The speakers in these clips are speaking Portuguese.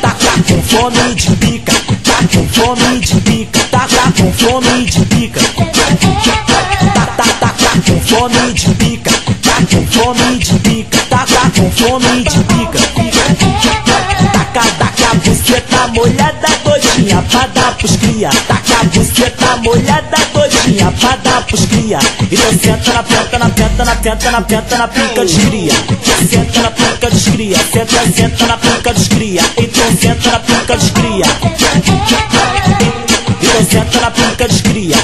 Tá fome de pica, tá de pica, tá, tá fome de pica. Tá, tá, tá, tá de pica, tá com de pica, tá, tá fome de pica. Molhada doidinha pra dar pros cria. Taca, buceta molhada doidinha pra dar pros cria. Então senta na penta, na penta, na penta, na penta, na pica dos cria. Senta na pica dos cria, senta, senta na pica dos cria. Então senta na pica dos cria. Então senta na pica dos cria.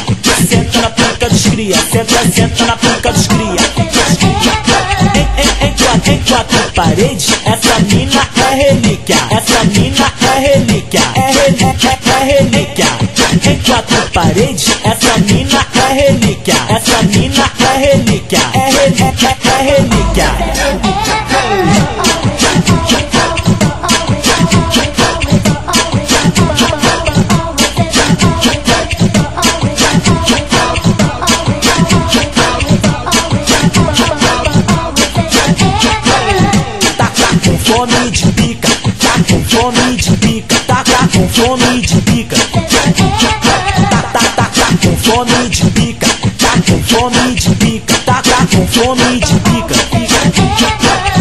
Senta na pica dos cria, senta, senta na pica dos cria. Em, em, em, quatro, em quatro paredes, essa mina é relíquia. Essa mina é relíquia. É relíquia. Em quatro paredes, essa mina é relíquia. Essa mina é relíquia. É relíquia, é relíquia. Tá com fome de fome de pica. Tá, tá, tá, tá com fome de pica, tá com fome de pica, tá, tá com fome de pica.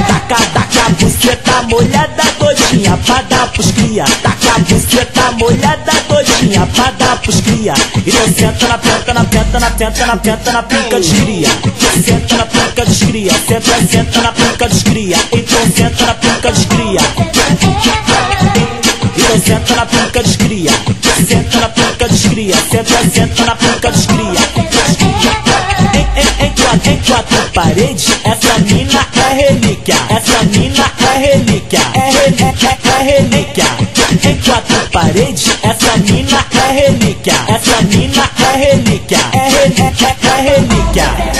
Taca, taca, buceta molhada doidinha pra dar pros cria. Taca, buceta molhada doidinha pra dar pros cria. Então senta na penta, na penta, na penta, na penta, na pica dos cria. Senta na pica dos cria, senta, senta na pica dos cria. Então senta na pica dos cria. Pica dos cria. Senta na pica dos cria, senta, senta na pica dos cria. Em quatro paredes, essa mina é relíquia. Essa mina é relíquia. É relíquia, é relíquia. Quatro paredes, essa mina é relíquia. Essa mina é relíquia. É relíquia, é relíquia.